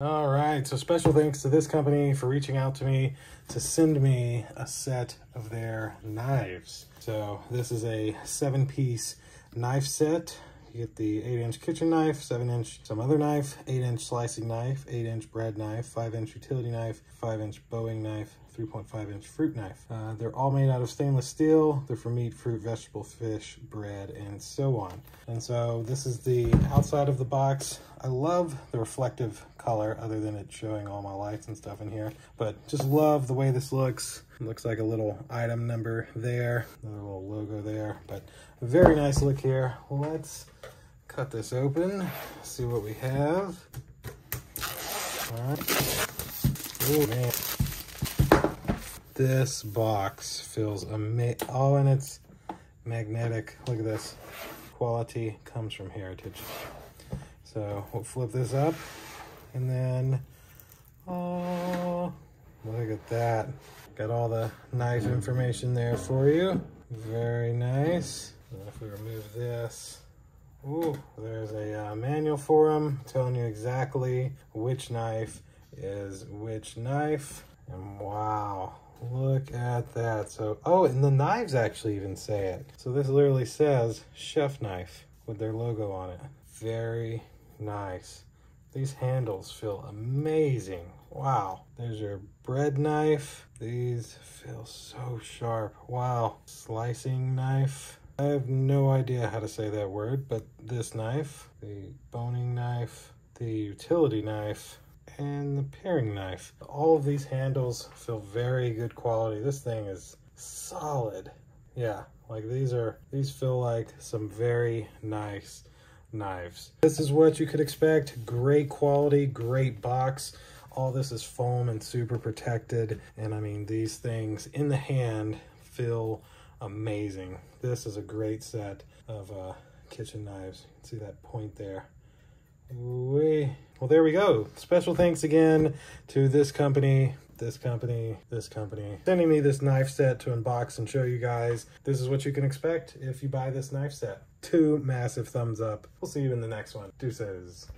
All right, so special thanks to this company for reaching out to me to send me a set of their knives. So this is a seven piece knife set. You get the eight inch kitchen knife, seven inch some other knife, eight inch slicing knife, eight inch bread knife, five inch utility knife, five inch bowie knife, 3.5 inch fruit knife. Uh, they're all made out of stainless steel. They're for meat, fruit, vegetable, fish, bread, and so on. And so this is the outside of the box. I love the reflective color other than it showing all my lights and stuff in here, but just love the way this looks. It looks like a little item number there, another little logo there, but very nice look here. Let's cut this open, see what we have. All right. Oh man this box feels amazing. Oh, and it's magnetic. Look at this. Quality comes from heritage. So we'll flip this up and then, oh, look at that. Got all the knife information there for you. Very nice. And if we remove this, ooh, there's a uh, manual for them telling you exactly which knife is which knife. And wow, Look at that. So, oh, and the knives actually even say it. So this literally says chef knife with their logo on it. Very nice. These handles feel amazing. Wow. There's your bread knife. These feel so sharp. Wow. Slicing knife. I have no idea how to say that word, but this knife, the boning knife, the utility knife, and the paring knife. All of these handles feel very good quality. This thing is solid. Yeah, like these are, these feel like some very nice knives. This is what you could expect. Great quality, great box. All this is foam and super protected. And I mean, these things in the hand feel amazing. This is a great set of uh, kitchen knives. see that point there. Wee. Well, there we go. Special thanks again to this company, this company, this company, sending me this knife set to unbox and show you guys. This is what you can expect if you buy this knife set. Two massive thumbs up. We'll see you in the next one. Deuces.